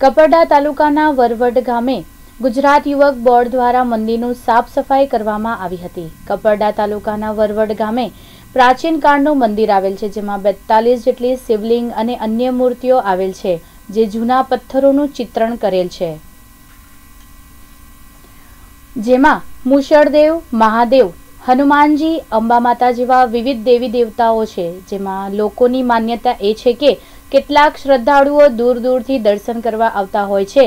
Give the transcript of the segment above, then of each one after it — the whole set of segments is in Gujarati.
કપરડા તાલુકાના વરવડ ગામે ગુજરાત યુવક બોર્ડ દ્વારા મંદિરનું સાફ સફાઈ કરવામાં આવી હતી. કપરડા તાલુકાના વરવડ ગામે પ્રાચીન કાળનું મંદિર આવેલ છે, જેમાં બેતાલીસ જેટલી શિવલિંગ અને અન્ય મૂર્તિઓ આવેલ છે, જે જૂના પથ્થરોનું ચિત્રણ કરેલ છે. જેમાં મુશળદેવ, મહાદેવ, હનુમાનજી, અંબા માતા જેવા વિવિધ દેવી દેવતાઓ છે, જેમાં લોકોની માન્યતા એ છે કે કેટલાક શ્રદ્ધાળુઓ દૂર દૂરથી દર્શન કરવા આવતા હોય છે.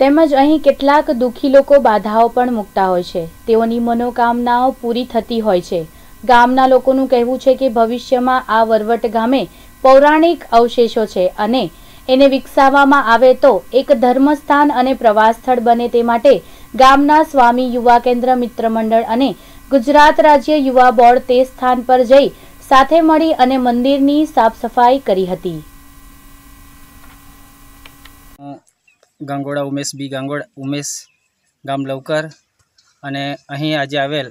તેમજ અહીં કેટલાક દુઃખી લોકો બાધાઓ પણ મૂકતા હોય છે. તેઓની મનોકામનાઓ પૂરી થતી હોય છે. ગામના લોકોનું કહેવું છે કે ભવિષ્યમાં આ વરવટ ગામે પૌરાણિક અવશેષો છે અને એને વિકસાવવામાં આવે તો એક ધર્મસ્થાન અને પ્રવાસ સ્થળ બને તે માટે ગામના સ્વામી યુવા કેન્દ્ર મિત્ર મંડળ અને ગુજરાત રાજ્ય યુવા બોર્ડ તે સ્થાન પર જઈ સાથે મળી અને મંદિરની સાફ સફાઈ કરી હતી. ગાંગોડા ઉમેશ બી ગાંગોડા ઉમેશ ગામ લવકર અને અહીં આજે આવેલ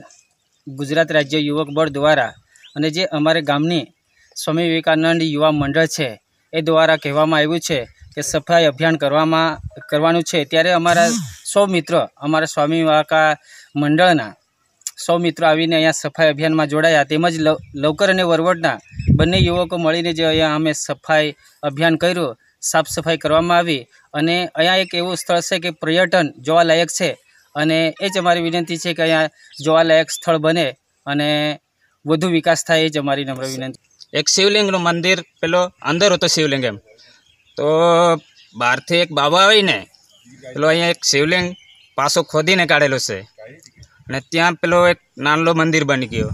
ગુજરાત રાજ્ય યુવક બળ દ્વારા અને જે અમારે ગામની સ્વામી વિવેકાનંદ યુવા મંડળ છે એ દ્વારા કહેવામાં આવ્યું છે કે સફાઈ અભિયાન કરવામાં કરવાનું છે. ત્યારે અમારા સૌ મિત્રો અમારા સ્વામી વિવેકા મંડળના સૌ મિત્રો આવીને અહીંયા સફાઈ અભિયાનમાં જોડાયા. તેમજ લવકર અને વરવડના બંને યુવકો મળીને જે અહીંયા અમે સફાઈ અભિયાન કર્યું, સાફ સફાઈ કરવામાં આવી. અને અહીંયા એક એવું સ્થળ છે કે પર્યટન જોવાલાયક છે. અને એ જ અમારી વિનંતી છે કે અહીંયા જોવાલાયક સ્થળ બને અને વધુ વિકાસ થાય એ જ અમારી નમ્ર વિનંતી. એક શિવલિંગનું મંદિર પેલો અંદર હતો શિવલિંગ એમ. તો બહારથી એક બાબા આવીને પેલો અહીંયા એક શિવલિંગ પાછો ખોદીને કાઢેલો છે. અને ત્યાં પેલો એક નાનલો મંદિર બની ગયો.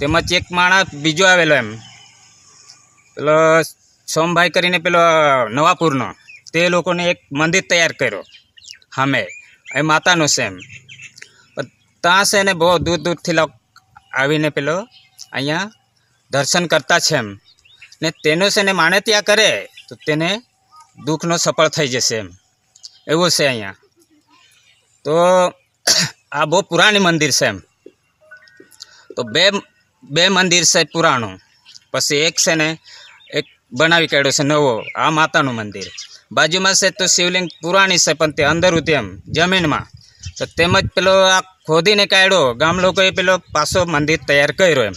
તેમજ એક માણસ બીજો આવેલો એમ. પેલો સોમભાઈ કરીને પેલો નવાપુરનો. તે લોકોને એક મંદિર તૈયાર કર્યો. હામે. એ માતાનું છે એમ. ત્યાં છે ને બહુ દૂર દૂરથી લોક આવીને પેલો અહીંયા દર્શન કરતા છે એમ. ને તેનો છે ને માણે ત્યાં કરે, તો તેને દુઃખનો સફળ થઈ જશે એમ. એવું છે અહીંયા. તો આ બહુ પુરાણી મંદિર છે એમ. તો બે બે મંદિર છે પુરાણું. પછી એક છે ને એક બનાવી કાઢ્યો છે નવો, આ માતાનું મંદિર. બાજુમાં છે તો શિવલિંગ પુરાણી છે, પણ તે અંદર હતી એમ, જમીનમાં. તો તેમજ પેલો આ ખોદીને કાઢ્યો, ગામ લોકોએ પેલો પાછો મંદિર તૈયાર કર્યો એમ.